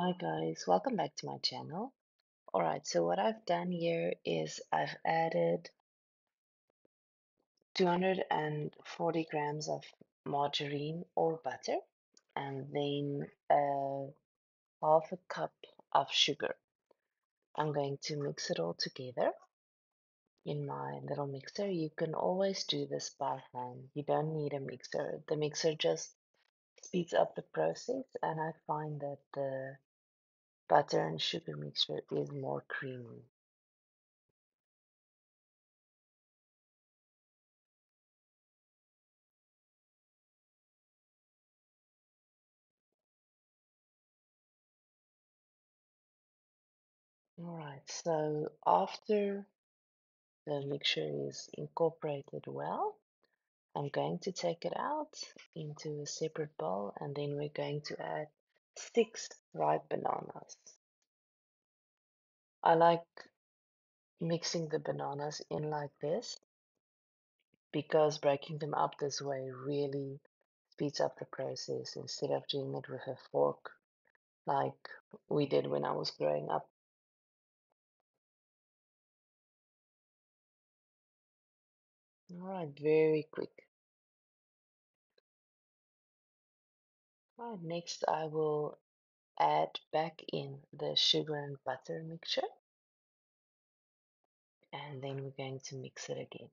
Hi guys, welcome back to my channel. Alright, so what I've done here is I've added 240 grams of margarine or butter and then uh, half a cup of sugar. I'm going to mix it all together in my little mixer. You can always do this by hand. You don't need a mixer. The mixer just speeds up the process and I find that the butter and sugar mixture is more creamy. Alright, so after the mixture is incorporated well, I'm going to take it out into a separate bowl and then we're going to add six ripe bananas. I like mixing the bananas in like this because breaking them up this way really speeds up the process instead of doing it with a fork like we did when I was growing up. Alright, very quick. Alright, next I will add back in the sugar and butter mixture and then we're going to mix it again.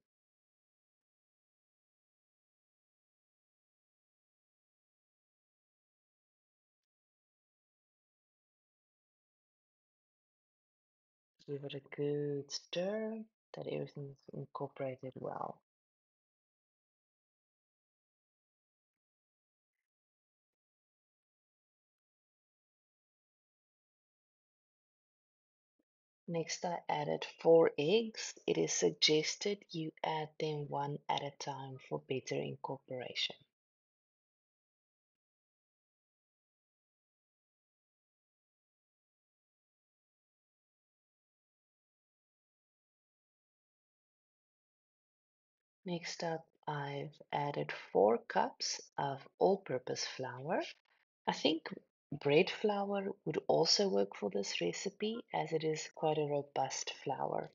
Give it a good stir that everything's incorporated well. Next, I added four eggs. It is suggested you add them one at a time for better incorporation. Next up, I've added four cups of all-purpose flour. I think bread flour would also work for this recipe as it is quite a robust flour.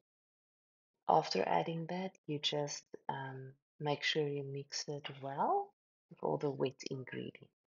After adding that, you just um, make sure you mix it well with all the wet ingredients.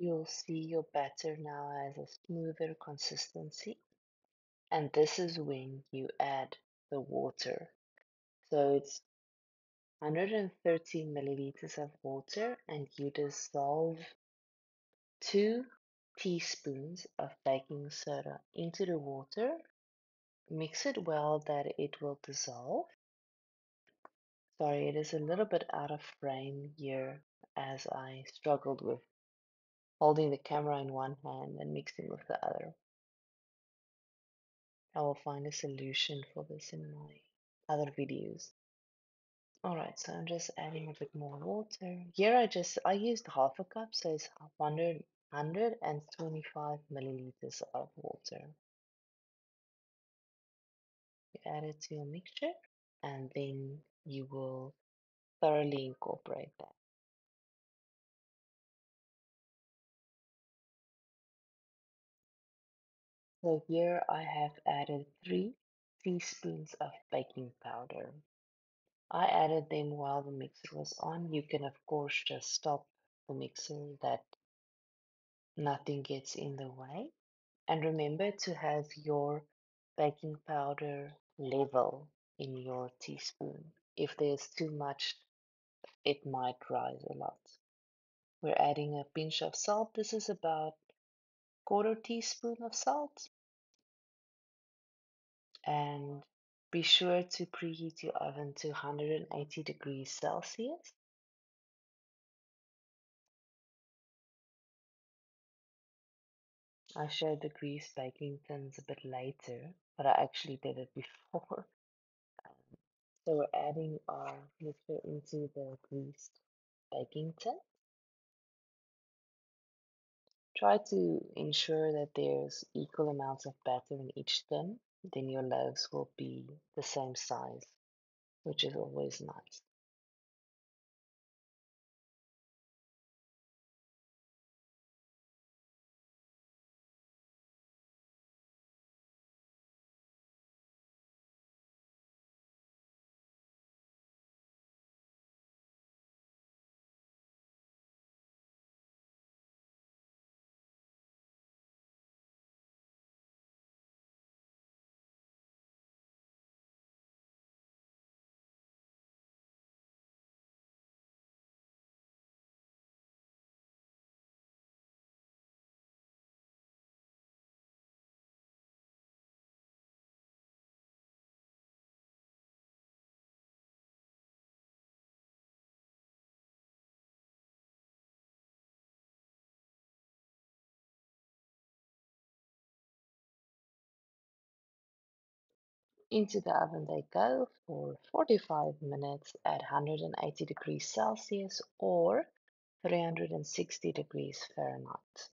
You'll see your batter now has a smoother consistency, and this is when you add the water. So it's 130 milliliters of water, and you dissolve two teaspoons of baking soda into the water. Mix it well that it will dissolve. Sorry, it is a little bit out of frame here as I struggled with holding the camera in one hand and mixing with the other. I will find a solution for this in my other videos. Alright, so I'm just adding a bit more water. Here I just, I used half a cup, so it's 100, 125 milliliters of water. You add it to your mixture and then you will thoroughly incorporate that. So here I have added 3 teaspoons of baking powder. I added them while the mixer was on. You can of course just stop the mixer that nothing gets in the way. And remember to have your baking powder level in your teaspoon. If there's too much, it might rise a lot. We're adding a pinch of salt. This is about quarter teaspoon of salt. And be sure to preheat your oven to 180 degrees Celsius. I showed the grease baking tins a bit later, but I actually did it before. So we're adding our mixture into the greased baking tin. Try to ensure that there's equal amounts of batter in each tin, then your loaves will be the same size, which is always nice. Into the oven they go for 45 minutes at 180 degrees Celsius or 360 degrees Fahrenheit.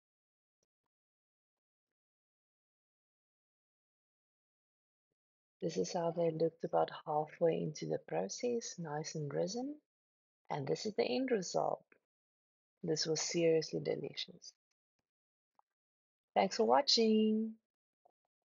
This is how they looked about halfway into the process, nice and risen. And this is the end result. This was seriously delicious. Thanks for watching.